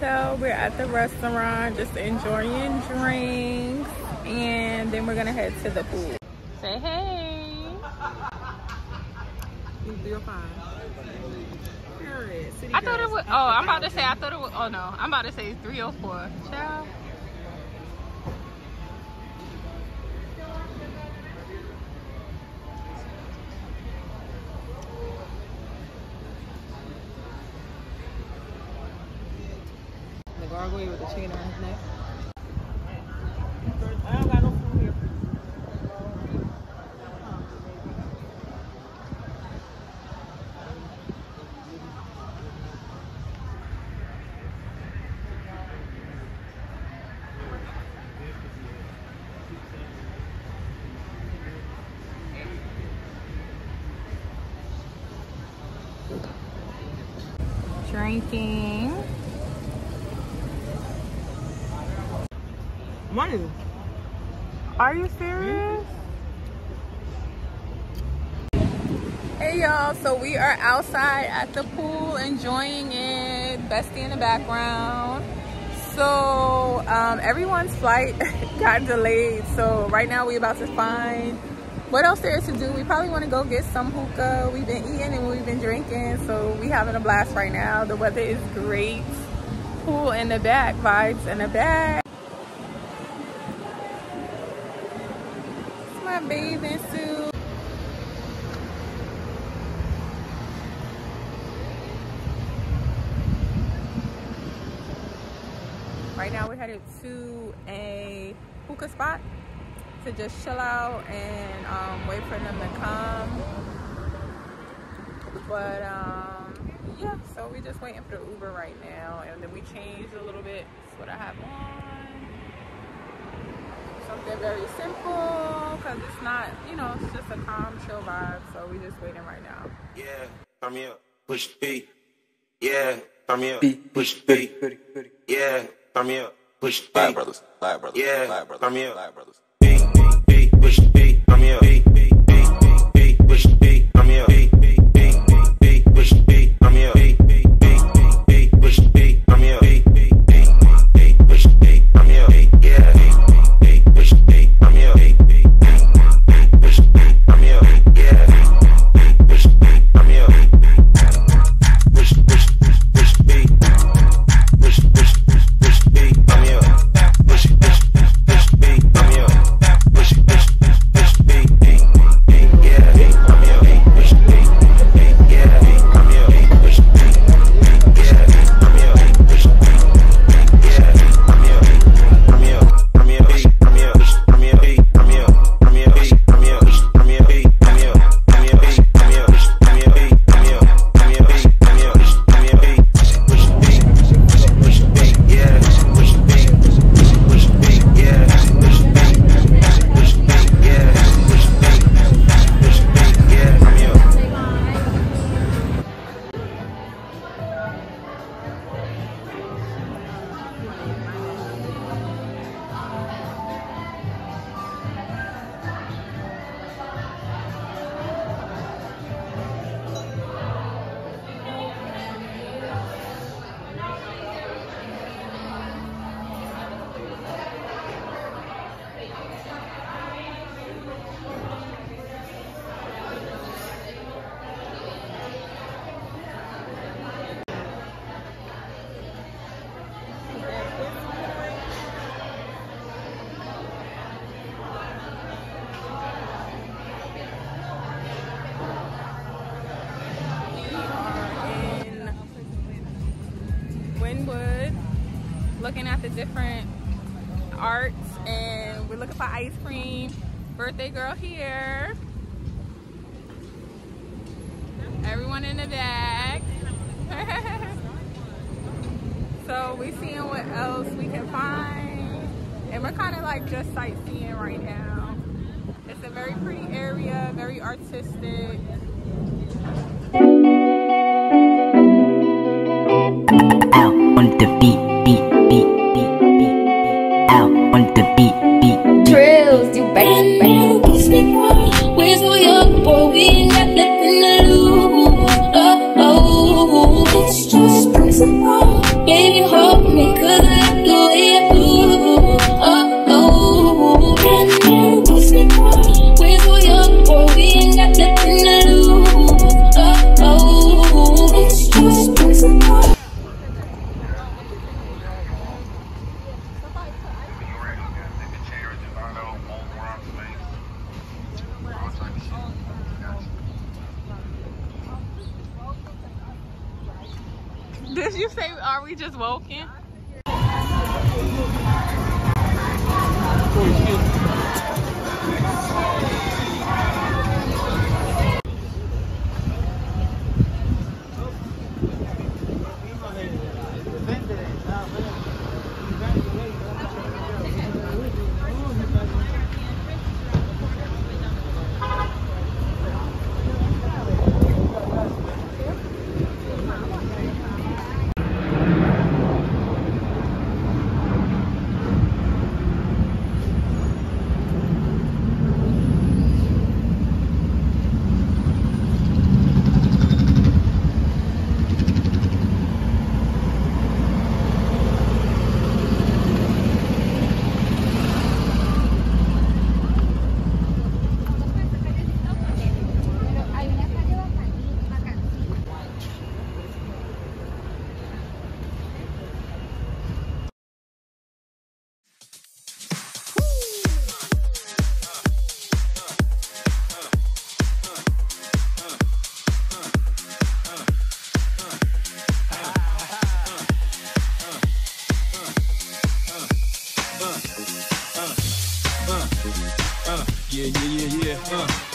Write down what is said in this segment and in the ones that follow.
hotel. We're at the restaurant just enjoying drinks and then we're gonna head to the pool. Say hey. I thought it was, oh, I'm about to say, I thought it was, oh no, I'm about to say 304. Ciao. Drinking. Money. Are you serious? Hey y'all, so we are outside at the pool enjoying it. Bestie in the background. So um, everyone's flight got delayed. So right now we about to find what else there is to do. We probably want to go get some hookah. We've been eating and we've been drinking. So we having a blast right now. The weather is great. Pool in the back, vibes in the back. My bathing suit. Right now we're headed to a hookah spot to just chill out and um, wait for them to come. But um, yeah, so we're just waiting for the Uber right now. And then we changed a little bit. That's what I have on something very simple because it's not, you know, it's just a calm, chill vibe. So we're just waiting right now. Yeah, turn me up, push B. Yeah, turn me up, push B. Yeah, turn me up, push B. Five brothers, five brothers, yeah, five brothers, turn me up, five brothers. Different arts and we're looking for ice cream. Birthday girl here. Everyone in the back. so we're seeing what else we can find. And we're kind of like just sightseeing right now. It's a very pretty area, very artistic. Oh. Did you say, are we just woken?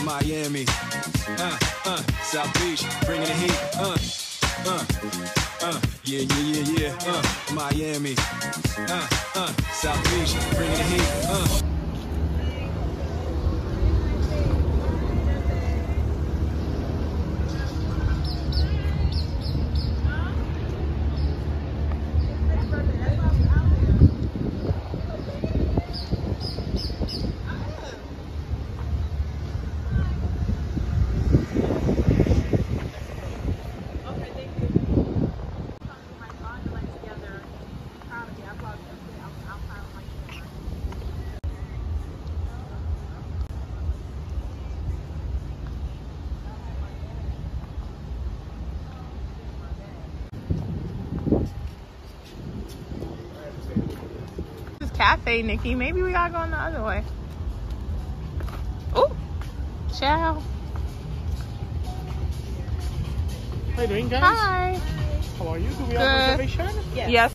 Miami. Uh, uh, South Beach, bringing the heat. Uh, uh, uh, yeah, yeah, yeah, yeah. Uh, Miami. Uh, uh, South Beach, bringing the heat. Uh. Cafe, Nikki. Maybe we gotta go on the other way. Oh, ciao. How you doing, guys? Hi. How are you? Do we Good. have reservation? Yes.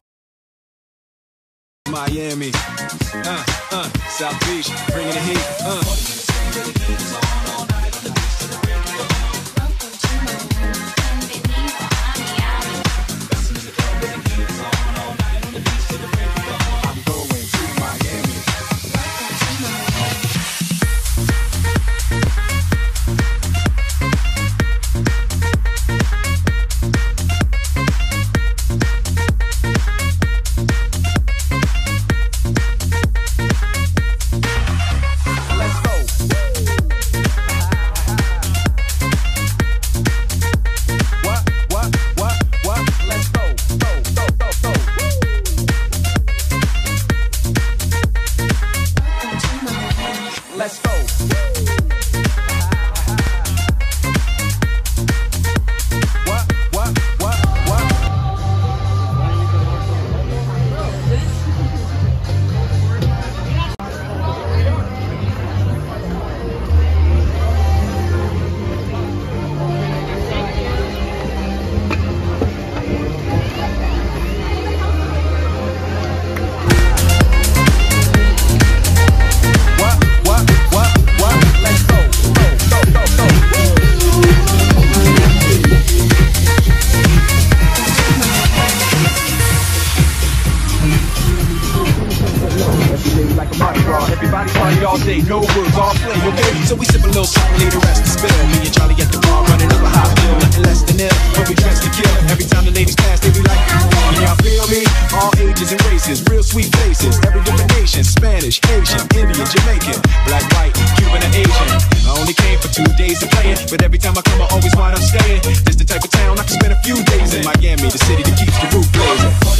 Miami. Uh, uh, South Beach, bringing the heat. Uh. faces, real sweet faces. Every different nation, Spanish, Asian, Indian, Jamaican, black, white, Cuban, and Asian. I only came for two days to play it, but every time I come, I always wind up staying. This the type of town I can spend a few days in. Miami, the city that keeps the roof blazing.